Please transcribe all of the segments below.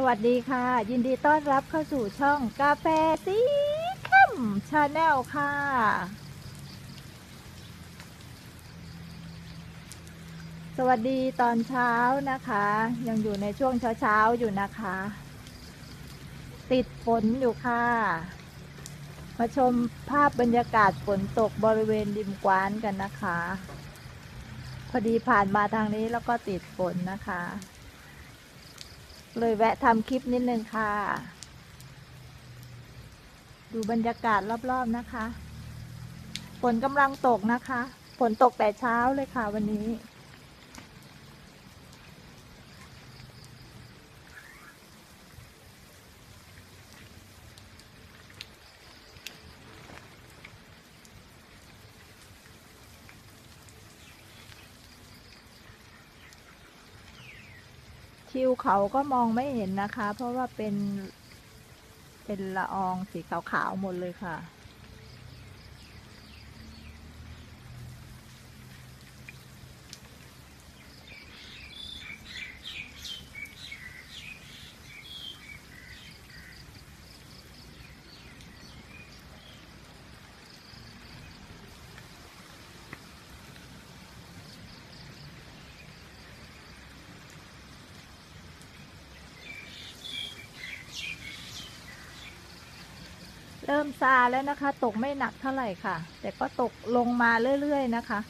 สวัสดีค่ะ ยินดีต้อนรับเข้าสู่ช่องกาแฟสีเข้มชาแนลค่ะ สวัสดีตอนเช้านะคะ ยังอยู่ในช่วงเช้าๆอยู่นะคะ ติดฝนอยู่ค่ะ มาชมภาพบรรยากาศฝนตกบริเวณริมกวานกันนะคะ พอดีผ่านมาทางนี้แล้วก็ติดฝนนะคะ เลยแวะทำคลิปนิดนึงค่ะ ดูบรรยากาศรอบ ๆ นะคะ ฝนกำลังตกนะคะ ฝนตกแต่เช้าเลยค่ะวันนี้ ทิวเขาก็มองไม่เห็นนะคะ เพราะว่าเป็น เป็นละอองสีขาวๆหมดเลยค่ะ เริ่มซาแล้วนะคะ ตกไม่หนักเท่าไหร่ค่ะ แต่ก็ตกลงมาเรื่อยๆนะคะ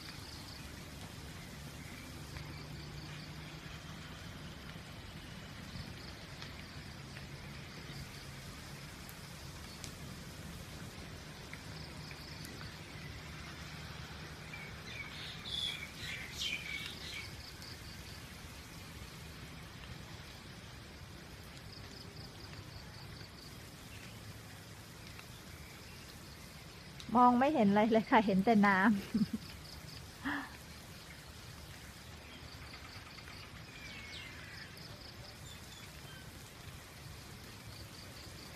มองไม่เห็นอะไรเลยค่ะ เห็นแต่น้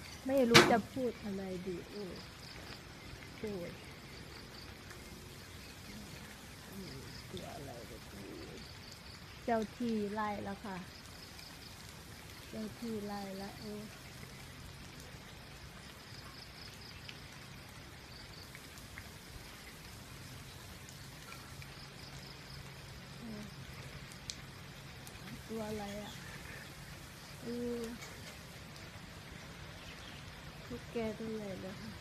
ำไม่รู้จะพูดอะไรดีโอ้ยโอ้ยอืมตัวอะไรก็พูดเจ้าที่ไล่แล้วค่ะ เจ้าที่ไล่แล้วเออ ตัวอะไรอะเออทุกแกตัวใหญ่เลยค่ะ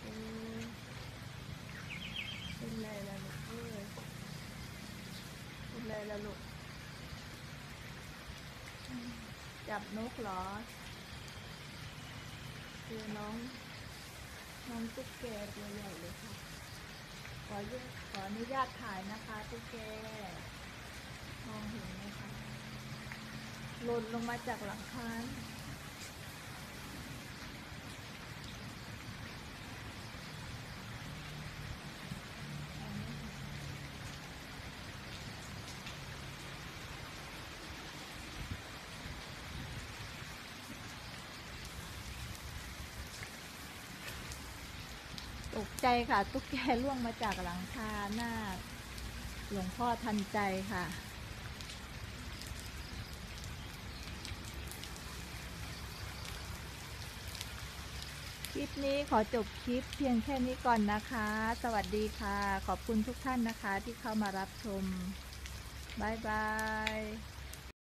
เออเป็นไรล่ะลูกเอ้ยเป็นไรล่ะลูก จับนกเหรอเจอน้อง น้องตุ๊กแกตัวใหญ่เลยค่ะ ขอขออนุญาตถ่ายนะคะตุ๊กแก มองเห็นไหมคะหล่นลงมาจากหลังคาตกใจค่ะ ตุ๊กแกล่วงมาจากหลังคาหน้า หลวงพ่อทันใจค่ะ ค ลิปนี้ขอจบคลิปเพียงแค่นี้ก่อนนะคะ สวัสดีค่ะ ขอบคุณทุกท่านนะคะที่เข้ามารับชม บ๊ายบาย